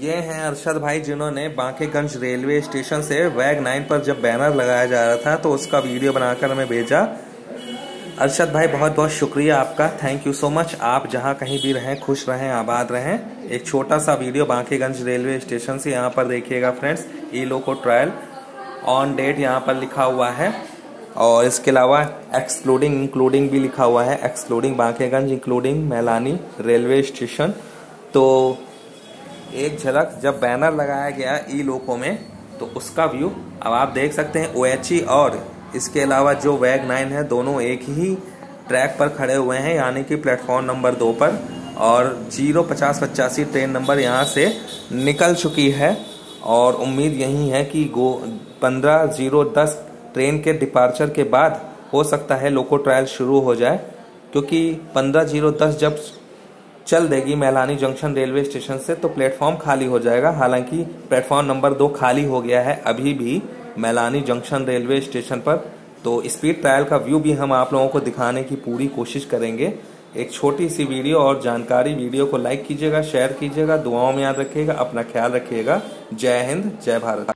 अरशद भाई जिन्होंने Bankeganj railway station से वैग नाइन पर जब बैनर लगाया जा रहा था तो उसका वीडियो बनाकर हमें भेजा। अरशद भाई, बहुत बहुत शुक्रिया आपका। थैंक यू सो मच आप जहाँ कहीं भी रहें, खुश रहें, आबाद रहें। एक छोटा सा वीडियो बांकेगंज रेलवे स्टेशन से यहाँ पर देखिएगा friends E loco trial. On date यहाँ पर लिखा हुआ है। और इसके अलावा एक्सक्लूडिंग इंक्लूडिंग भी लिखा हुआ है। Excluding Bankeganj including Mailani railway station. तो एक झलक जब बैनर लगाया गया ई लोको में तो उसका व्यू अब आप देख सकते हैं ओ और इसके अलावा जो वैग नाइन है, दोनों एक ही ट्रैक पर खड़े हुए हैं, यानी कि प्लेटफॉर्म नंबर दो पर, और ज़ीरो पचास पचासी ट्रेन नंबर यहाँ से निकल चुकी है, और उम्मीद यही है कि गो पंद्रह ज़ीरो दस ट्रेन के डिपार्चर के बाद हो सकता है लोको ट्रायल शुरू हो जाए, क्योंकि पंद्रह ज़ीरो दस जब चल देगी मैलानी जंक्शन रेलवे स्टेशन से तो प्लेटफॉर्म खाली हो जाएगा। हालाँकि प्लेटफॉर्म नंबर दो खाली हो गया है अभी भी मैलानी जंक्शन रेलवे स्टेशन पर। तो स्पीड ट्रायल का व्यू भी हम आप लोगों को दिखाने की पूरी कोशिश करेंगे। एक छोटी सी वीडियो और जानकारी। वीडियो को लाइक कीजिएगा, शेयर कीजिएगा, दुआओं में याद रखिएगा, अपना ख्याल रखिएगा। जय हिंद, जय भारत।